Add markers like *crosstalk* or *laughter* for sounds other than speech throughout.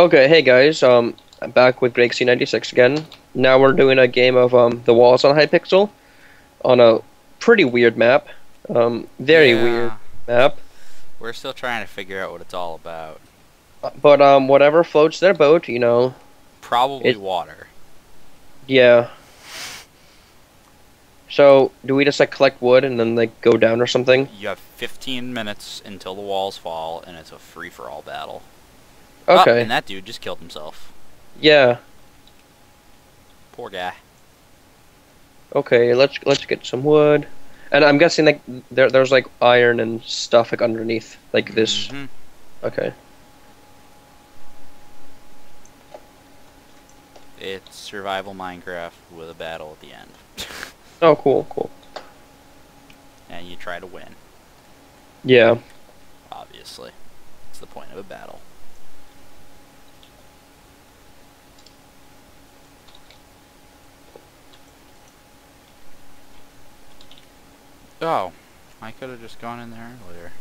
Okay, hey guys, um, I'm back with Greg C96 again. Now we're doing a game of um, The Walls on Hypixel on a pretty weird map. Um, very Yeah, weird map. We're still trying to figure out what it's all about. But um, whatever floats their boat, you know. Probably It- water. Yeah. So, do we just like collect wood and then like go down or something? You have 15 minutes until the walls fall, and it's a free-for-all battle. Ah, Okay. and that dude just killed himself. Yeah. Poor guy. Okay, let's let's get some wood. And I'm guessing like there there's like iron and stuff like underneath like this. Mhm. Okay. It's survival Minecraft with a battle at the end. *laughs* Oh, cool, cool. and you try to win, Yeah. obviously. It's the point of a battle. Oh, I could have just gone in there earlier.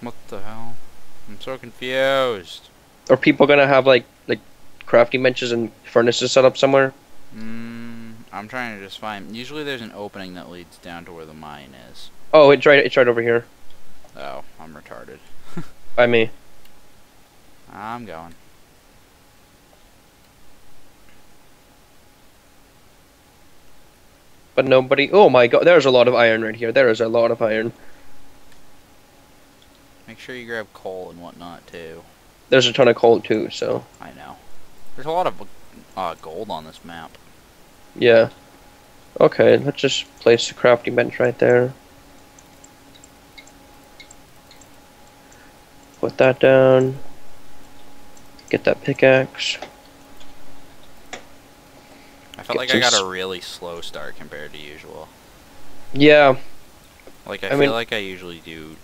What the hell? I'm so confused. Are people gonna have like like crafting benches and furnaces set up somewhere? Mm, I'm trying to just find. Usually there's an opening that leads down to where the mine is. Oh, it's right. It's right over here Oh, I'm retarded. *laughs* by me. I'm going. But nobody. Oh my god, there's a lot of iron right here. There is a lot of iron. Make sure you grab coal and whatnot too. There's a ton of coal too. So I know. There's a lot of uh, gold on this map. yeah. Okay, let's just place the crafting bench right there. Put that down. Get that pickaxe. I felt like I got a really slow start compared to usual. Yeah. Like I, I feel mean- like I usually do.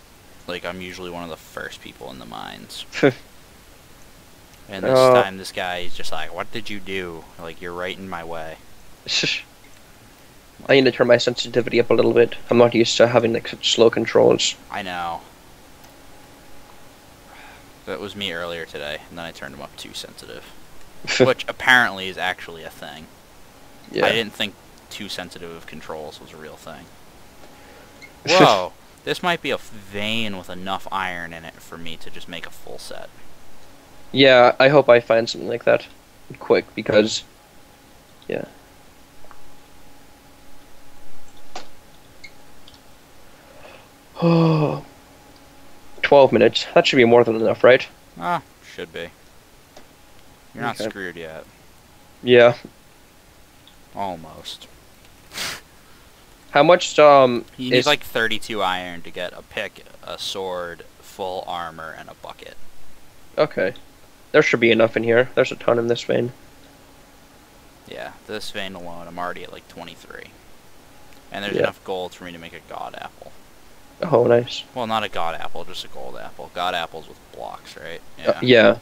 Like I'm usually one of the first people in the mines. *laughs* And this Uh, time, this guy is just like, "What did you do? Like you're right in my way." *laughs* I need to turn my sensitivity up a little bit. I'm not used to having like such slow controls. I know. That was me earlier today, and then I turned him up too sensitive, *laughs* which apparently is actually a thing. Yeah. I didn't think too sensitive of controls was a real thing. *laughs* Whoa, this might be a vein with enough iron in it for me to just make a full set. Yeah, I hope I find something like that quick because, yeah. Oh, *sighs* 12 minutes. That should be more than enough, right? Ah, should be. You're not Okay. screwed yet. Yeah. Almost. How much, um, You need is, like 32 iron to get a pick, a sword, full armor, and a bucket. okay. There should be enough in here. There's a ton in this vein. Yeah, this vein alone, I'm already at like 23. And there's Yeah. enough gold for me to make a god apple. Oh, nice. Well, not a god apple, just a gold apple. God apples with blocks, right? Uh, yeah.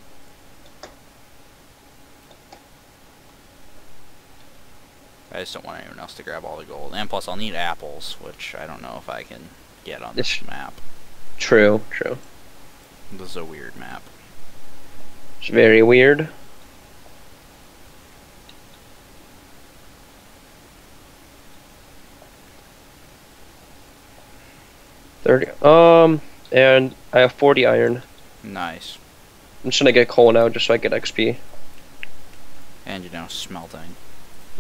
I just don't want anyone else to grab all the gold. And plus, I'll need apples, which I don't know if I can get on this It's- map. True, true. This is a weird map. It's very weird. Thirty. Um, and I have forty iron. Nice. I'm just gonna get coal now, just so I get XP. And, you know, smelting.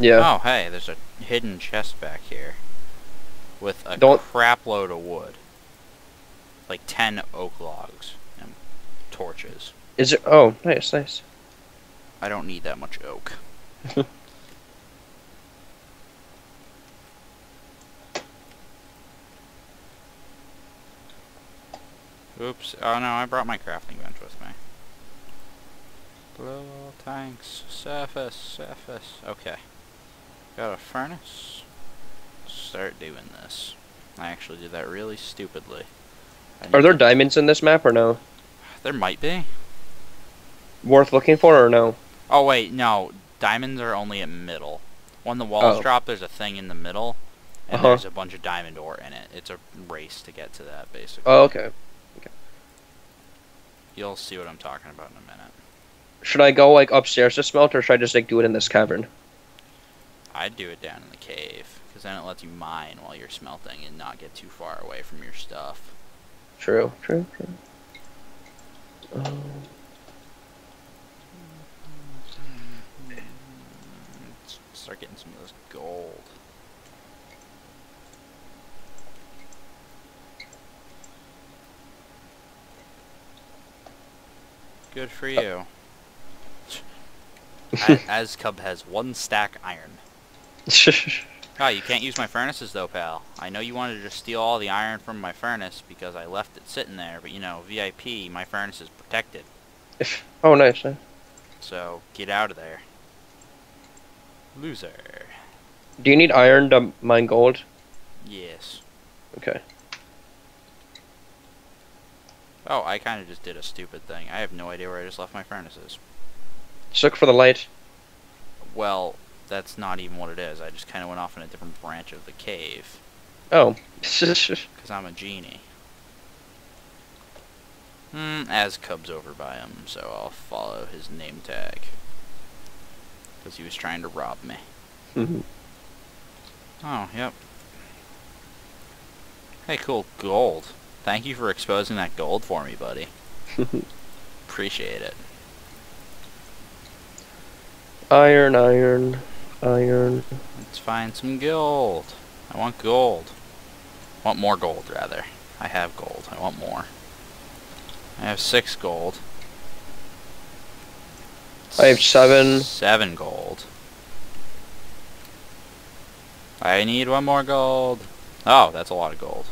Yeah. Oh, hey, there's a hidden chest back here. With a Don't- crap load of wood. Like 10 oak logs and torches. Is it? Oh, nice, nice. I don't need that much oak. *laughs* Oops. Oh no, I brought my crafting bench with me. Blue tanks. Surface. Surface. Okay. Got a furnace. Start doing this. I actually did that really stupidly. Are there diamonds in this map or no? There might be. Worth looking for or no? Oh wait, no. Diamonds are only at middle. When the walls Oh. drop, there's a thing in the middle, and Uh-huh. there's a bunch of diamond ore in it. It's a race to get to that, basically. Oh, okay. okay. You'll see what I'm talking about in a minute. should I go like upstairs to smelt, or should I just like do it in this cavern? I'd do it down in the cave, because then it lets you mine while you're smelting and not get too far away from your stuff. True, true, true. Um, start getting some of this gold. Good for you. *laughs* A- As Cub has one stack iron. *laughs* Ah, you can't use my furnaces though, pal. I know you wanted to just steal all the iron from my furnace because I left it sitting there, but you know, VIP, my furnace is protected. *laughs* oh, nice. nice. So, get out of there. Loser. Do you need iron to mine gold? Yes. Okay. Oh, I kind of just did a stupid thing. I have no idea where I just left my furnaces. Just look for the light. Well, that's not even what it is. I just kind of went off in a different branch of the cave. Oh. *laughs* *laughs* Because I'm a genie. Hmm, as Cub's over by him, so I'll follow his name tag. Because he was trying to rob me. Mhm. Oh, yep. Hey, cool. Gold. Thank you for exposing that gold for me, buddy. *laughs* Appreciate it. iron, iron, iron. Let's find some gold. I want gold. I want more gold, rather. I have gold. I want more. I have six gold. I have seven. Seven gold. I need one more gold. Oh, that's a lot of gold.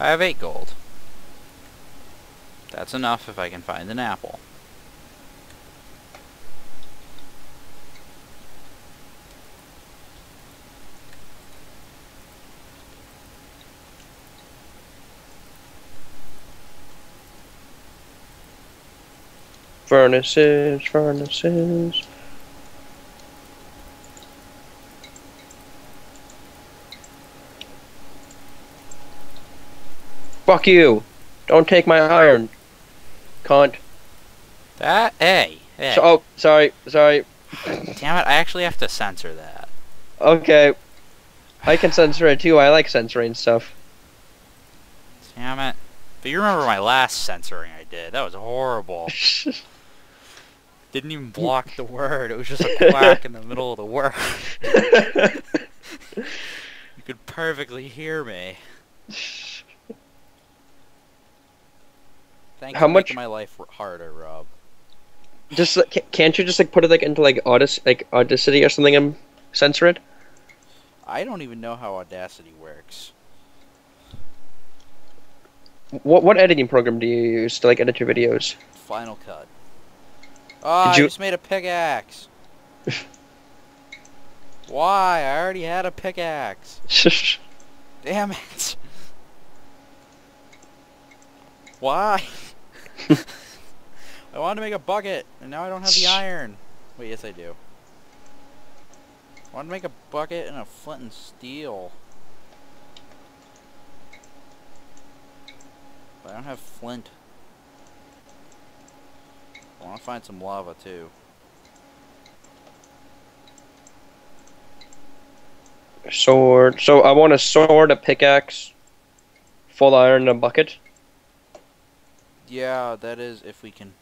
I have eight gold. That's enough if I can find an apple. Furnaces, furnaces. Fuck you! Don't take my iron. Cunt. That, hey, hey. So, oh, sorry, sorry. Damn it, I actually have to censor that. Okay. I can censor it too. I like censoring stuff. Damn it. But you remember my last censoring I did. That was horrible. *laughs* Didn't even block the word. It was just a *laughs* quack in the middle of the word. *laughs* You could perfectly hear me. Thanks How for much- my life harder, Rob. just can't you just like put it like into like Audis like Audacity or something and censor it? I don't even know how Audacity works. What what editing program do you use to like edit your videos? Final Cut. Oh, I you- just made a pickaxe. *laughs* Why? I already had a pickaxe. *laughs* Damn it. Why? *laughs* I wanted to make a bucket, and now I don't have the iron. Wait, yes I do. I wanted to make a bucket and a flint and steel. But I don't have flint. I want to find some lava too. sword. So I want a sword, a pickaxe, full iron, and a bucket. Yeah, that is if we can.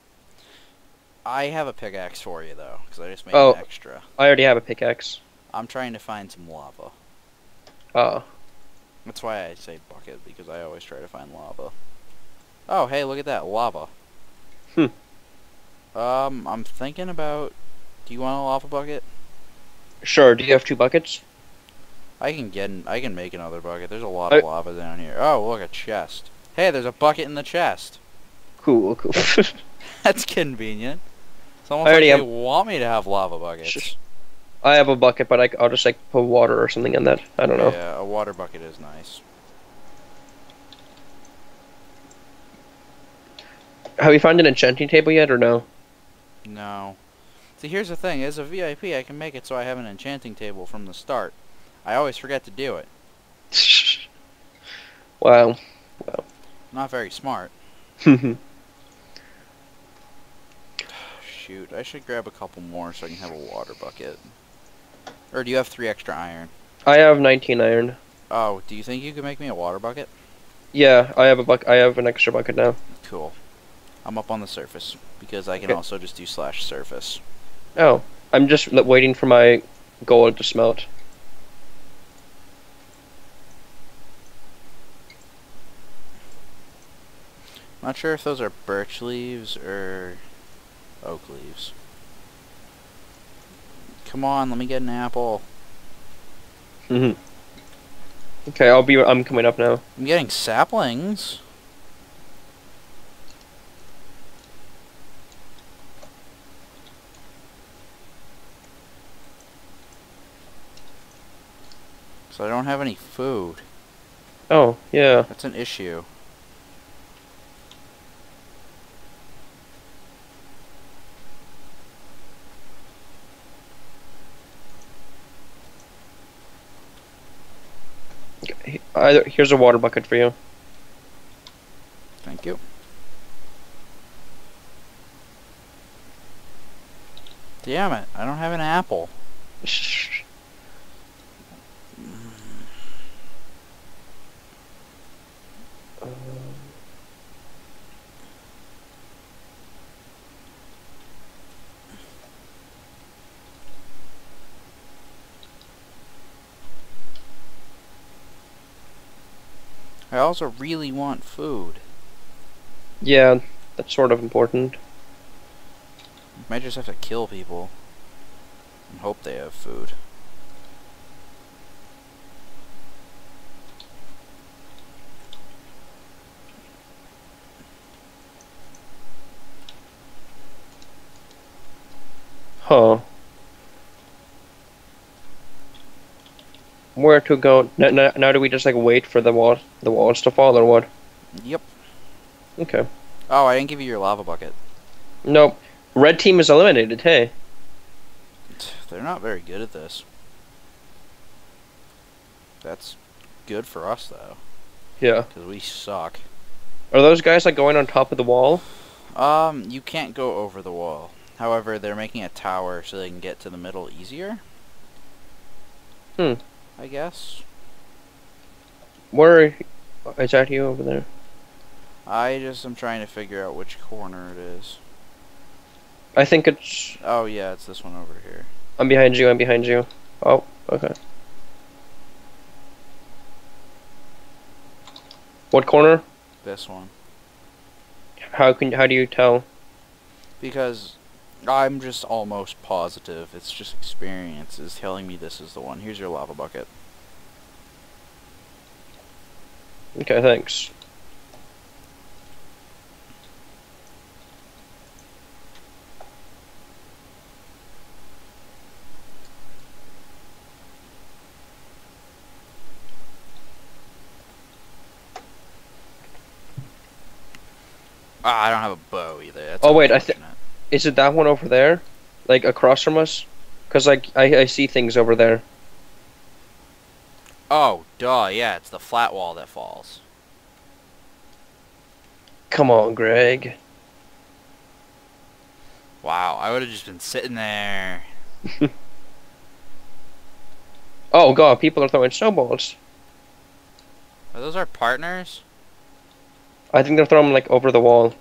I have a pickaxe for you though, because I just made Oh. an extra. I already have a pickaxe. I'm trying to find some lava. Oh. That's why I say bucket, because I always try to find lava. Oh, hey, look at that, lava. Hmm. Um, I'm thinking about... Do you want a lava bucket? sure. Do you have two buckets? I can get, an, I can make another bucket. There's a lot of I- lava down here. Oh, look, a chest. Hey, there's a bucket in the chest. Cool, cool. *laughs* That's convenient. It's almost I like already have- want me to have lava buckets. I have a bucket, but I, will just like put water or something in that. I don't know. Yeah, a water bucket is nice. Have you found an enchanting table yet, or no? No. See, here's the thing. As a VIP, I can make it so I have an enchanting table from the start. I always forget to do it. *laughs* Well, well, Not very smart. *laughs* Shoot, I should grab a couple more so I can have a water bucket. Or do you have three extra iron? I have 19 iron. Oh, do you think you could make me a water bucket? Yeah, I have a buck. I have an extra bucket now. Cool. I'm up on the surface because I can Okay. also just do slash surface. Oh, I'm just waiting for my gold to smelt. Not sure if those are birch leaves or oak leaves. Come on, let me get an apple. hmm Okay, I'll be. I'm coming up now. I'm getting saplings. So I don't have any food. Oh, yeah. That's an issue. I, here's a water bucket for you. Thank you. Damn it, I don't have an apple. I also really want food. Yeah, that's sort of important. Might just have to kill people. And hope they have food. Huh. Where to go? Now, now, now do we just like wait for the wall, the walls to fall, or what? Yep. Okay. Oh, I didn't give you your lava bucket. Nope. Red team is eliminated. Hey. *sighs* They're not very good at this. That's good for us, though, Yeah. because we suck. Are those guys like going on top of the wall? Um, you can't go over the wall. However, they're making a tower so they can get to the middle easier. Hmm. I guess. Where is that you over there? I just am trying to figure out which corner it is. I think it's. Oh yeah, it's this one over here. I'm behind you. I'm behind you. Oh, okay. What corner? This one. How can? How do you tell? Because I'm just almost positive. It's just experience is telling me this is the one. Here's your lava bucket. Okay, thanks. Ah, I don't have a bow either. That's Oh, wait, I unfortunate. Is it that one over there? Like across from us? Cause like I I see things over there. Oh, duh, yeah, it's the flat wall that falls. Come on, Greg. Wow, I would have just been sitting there. *laughs* Oh god, people are throwing snowballs. Are those our partners? I think they're throwing like over the wall.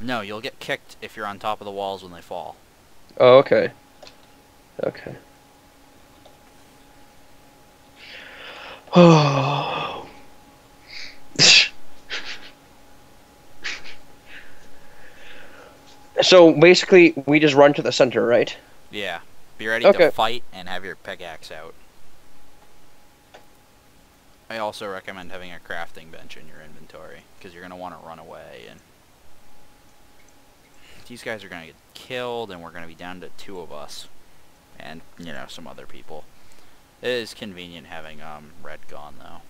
No, you'll get kicked if you're on top of the walls when they fall. Oh, okay. Okay. Oh. *sighs* so basically, we just run to the center, right? Yeah. Be ready Okay. to fight and have your pickaxe out. I also recommend having a crafting bench in your inventory because you're going to want to run away and these guys are going to get killed and we're going to be down to two of us and you know some other people. It is convenient having um red gone though.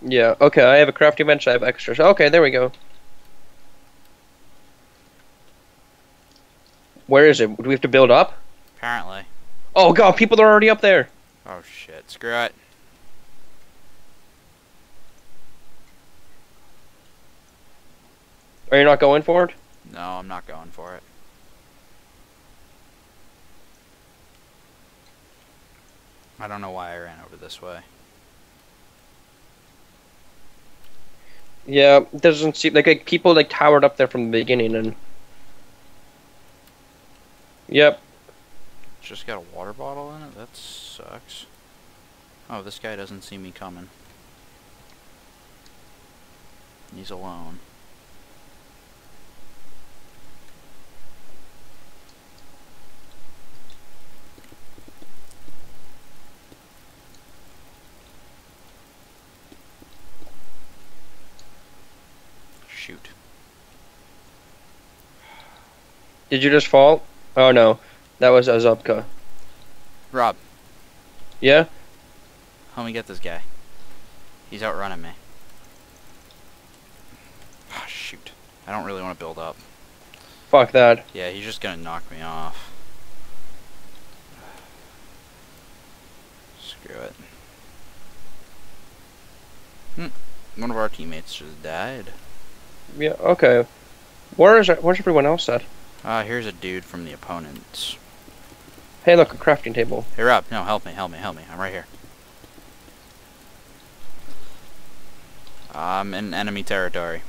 Yeah. Okay. I have a crafting bench. I have extras. Okay, there we go. Where is it? Do we have to build up? Apparently. Oh god, people are already up there. Oh shit, screw it. Are you not going for it? No, I'm not going for it. I don't know why I ran over this way. Yeah, doesn't seem like, like people like towered up there from the beginning and. Yep. Just got a water bottle in it? That sucks. Oh, this guy doesn't see me coming. He's alone. Shoot. Did you just fall? Oh no, that was Azubka. Rob, Yeah? help me get this guy. He's outrunning me. Ah, shoot. I don't really want to build up. Fuck that. Yeah, he's just gonna knock me off. *sighs* Screw it. Hmm. One of our teammates just died. Yeah, okay. Where is where's everyone else at? Ah, here's a dude from the opponents. Hey look, a crafting table. Hey Rob, no, help me, help me, help me. I'm right here. I'm in enemy territory.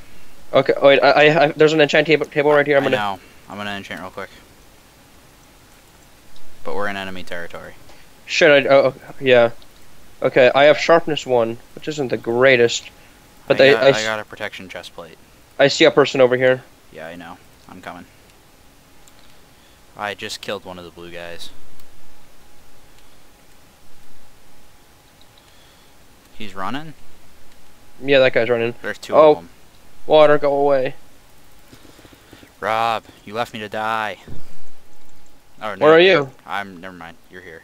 Okay, oh, wait, I, I, I there's an enchant table, table right here. I'm I gonna. know. I'm gonna enchant real quick. But we're in enemy territory. Shit, I, oh, yeah. Okay, I have sharpness one, which isn't the greatest. But I, they, got, I, I got a protection chest plate. I see a person over here. Yeah, I know. I'm coming. I just killed one of the blue guys. He's running? Yeah, that guy's running. There's two Oh. of them. Water, go away. Rob, you left me to die. Oh, no, Where are you? I'm. Never mind. You're here.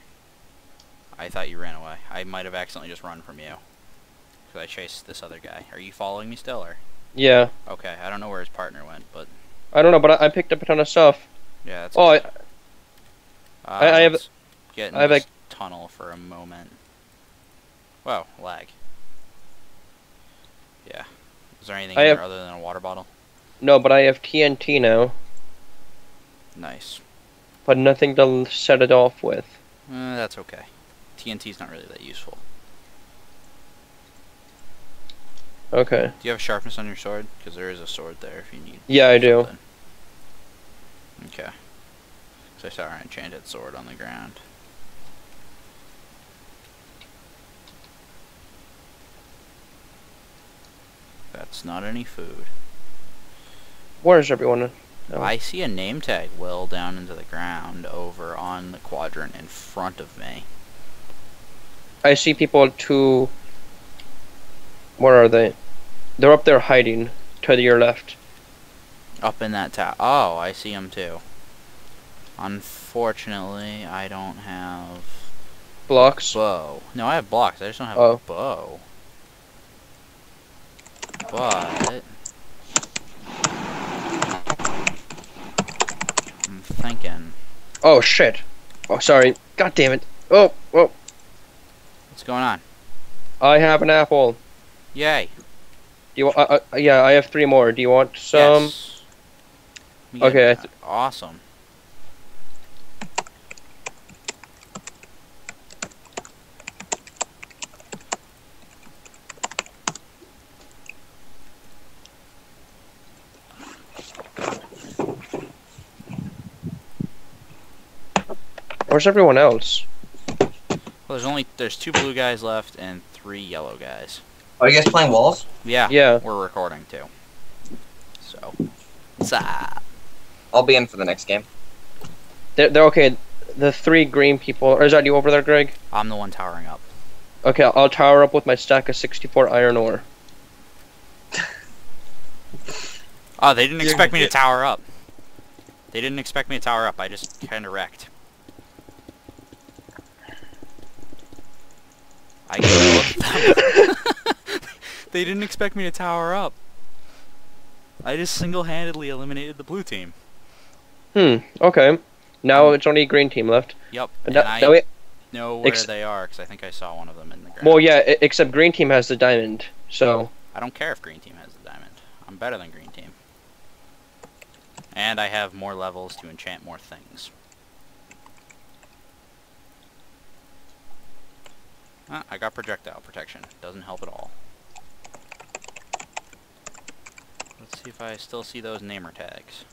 I thought you ran away. I might have accidentally just run from you. Because I chased this other guy. Are you following me still, or? Yeah. Okay, I don't know where his partner went, but I don't know, but I, I picked up a ton of stuff. Yeah, that's. Oh, I. Uh, I- I have- Get I have this tunnel for a moment. Whoa, lag. Yeah. Is there anything I have- here other than a water bottle? no, but I have TNT now, Nice. but nothing to set it off with. Uh, that's okay. TNT's not really that useful. Okay. Do you have sharpness on your sword? Because there is a sword there if you need. Yeah, I do. Okay. So I saw our enchanted sword on the ground. That's not any food. Where's everyone? Oh. I see a name tag well down into the ground over on the quadrant in front of me. I see people to. Where are they? They're up there hiding to your left. Up in that tower. Oh, I see him too. Unfortunately, I don't have Blocks. bow. No, I have blocks. I just don't have Oh. a bow. But I'm thinking, Oh shit. Oh sorry. God damn it. Oh, oh. what's going on? I have an apple. Yay! Do you? Uh, uh, yeah, I have three more. Do you want some? yes. We get okay, I that. awesome. Where's everyone else? Well, there's only there's two blue guys left and three yellow guys. Are you guys playing walls? Yeah, Yeah. we're recording too. So, what's up? I'll be in for the next game. They're, they're okay. The three green people. Or is that you over there, Greg? I'm the one towering up. Okay, I'll tower up with my stack of 64 iron ore. Oh, they didn't You're expect me to tower up. They didn't expect me to tower up. I just kind of wrecked. I *laughs* *laughs* they didn't expect me to tower up. I just single-handedly eliminated the blue team. Hmm. Okay. Now it's only green team left. Yep. And And I that know where they are because I think I saw one of them in the ground. well, yeah, except green team has the diamond. So I don't care if green team has the diamond. I'm better than green team. And I have more levels to enchant more things. Ah, I got projectile protection. Doesn't help at all. Let's see if I still see those namer tags.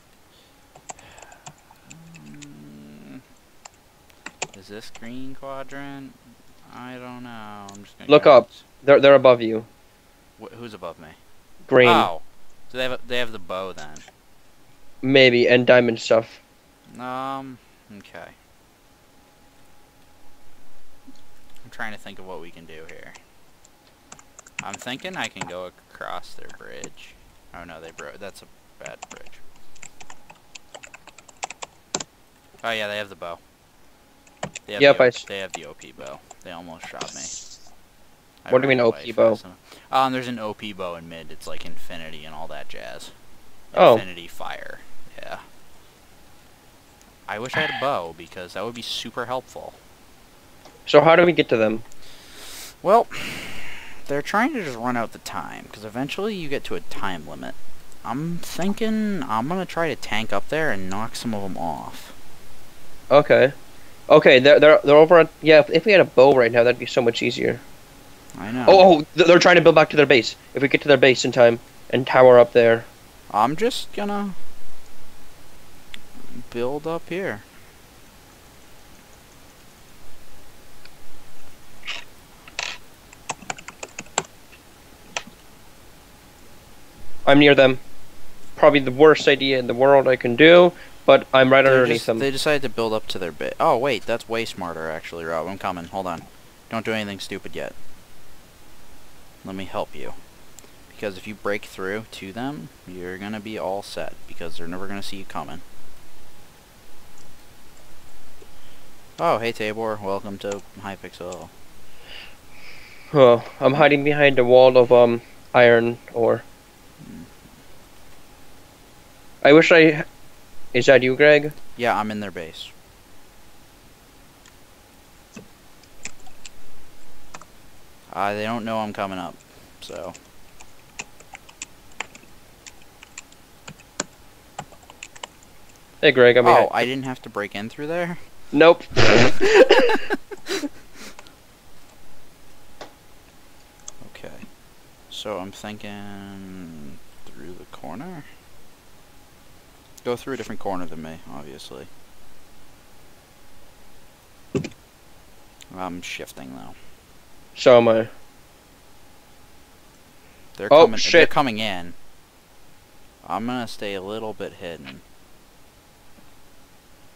Is this green quadrant? I don't know. I'm just gonna Look up. they're they're above you. Wh- who's above me? Green, Oh, so they have a, they have the bow then. maybe, and diamond stuff. Um, okay. I'm trying to think of what we can do here. I'm thinking I can go across their bridge. Oh no, they broke. That's a bad bridge. Oh yeah, they have the bow. They have Yep, the, I they have the OP bow. They almost shot me. I What do you mean OP bow? Um, there's an OP bow in mid. It's like infinity and all that jazz. Oh. Infinity fire. Yeah. I wish I had a bow because that would be super helpful. So how do we get to them? Well, *sighs* they're trying to just run out the time because eventually you get to a time limit. I'm thinking I'm gonna try to tank up there and knock some of them off. Okay, okay, they're they're they're over. At, yeah, if, if we had a bow right now, that'd be so much easier. I know. Oh, oh, they're trying to build back to their base. If we get to their base in time and tower up there. I'm just gonna build up here. I'm near them. Probably the worst idea in the world I can do, but I'm right They're underneath just- them. They decided to build up to their bit. Oh wait, that's way smarter actually, Rob. I'm coming. Hold on. Don't do anything stupid yet. Let me help you. Because if you break through to them, you're gonna be all set because they're never gonna see you coming. Oh, hey Tabor, welcome to Hypixel. Oh, I'm hiding behind a wall of um iron ore. I wish I. Is that you, Greg? Yeah, I'm in their base. Uh, they don't know I'm coming up, so. Hey, Greg. I'm oh, behind. I didn't have to break in through there? Nope. *laughs* Okay. So I'm thinking through the corner. Go through a different corner than me, obviously. I'm shifting though. so am I. They're Oh, coming. They're coming in. I'm gonna stay a little bit hidden.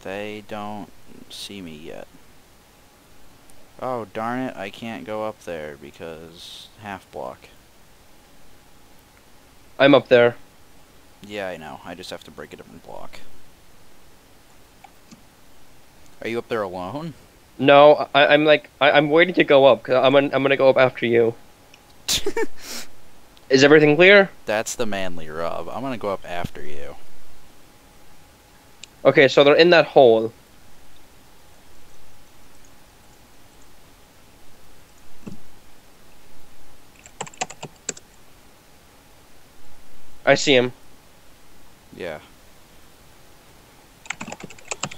They don't see me yet. Oh darn it! I can't go up there because half block. I'm up there. Yeah, I know. I just have to break a different block. Are you up there alone? No, I, I'm like I, I'm waiting to go up. Cause I'm gonna, I'm gonna go up after you. *laughs* Is everything clear? That's the manly rub. I'm gonna go up after you. Okay, so they're in that hole. I see him. Yeah.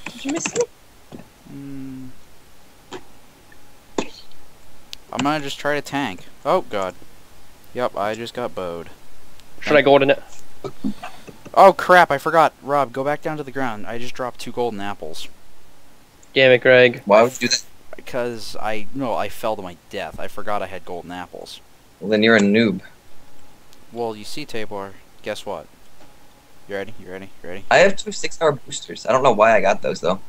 Did you miss me? Mm. I'm gonna just try to tank. Oh god. Yep, I just got bowed. Should I go in it? Oh crap, I forgot. Rob, go back down to the ground. I just dropped two golden apples. Damn it, Greg. Why would you do that? Because I, no, I fell to my death. I forgot I had golden apples. Well, then you're a noob. Well, you see, Tabor, guess what? You ready? You ready? You ready? I have two six-hour boosters. I don't know why I got those though.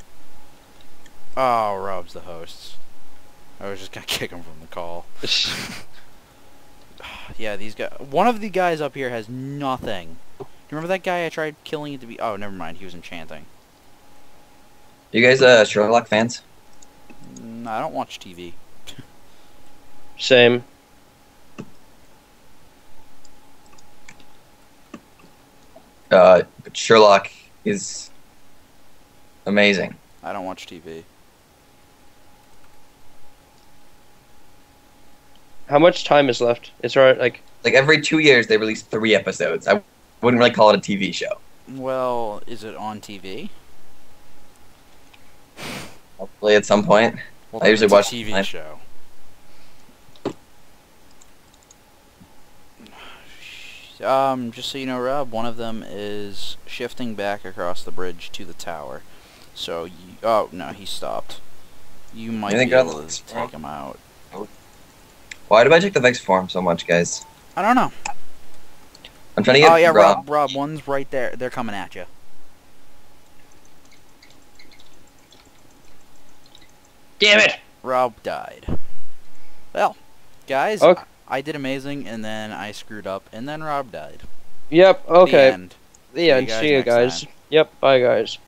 Oh, Rob's the host. I was just gonna *laughs* kick him from the call. *laughs* *sighs* Yeah, these guys. One of the guys up here has nothing. You remember that guy I tried killing at the be? Oh, never mind. He was enchanting. You guys uh Sherlock fans? Mm, I don't watch TV. *laughs* Same. uh, but Sherlock is amazing. I don't watch TV. How much time is left? Is there like like every two years they release three episodes? I wouldn't really call it a TV show. Well, is it on TV? Hopefully, at some point. Well, I usually watch a TV show. Um, just so you know, Rob, one of them is shifting back across the bridge to the tower. So, you, oh no, he stopped. You might think be able I'll- to take him out. Why do I check the Vex form so much, guys? I don't know. I'm trying to get Oh yeah, Rob. Rob, Rob, one's right there. They're coming at you. Damn it! Rob died. Well, guys, Okay. I did amazing, and then I screwed up, and then Rob died. Yep. The Okay. end. The See you end. guys See you guys. time. Yep. Bye guys.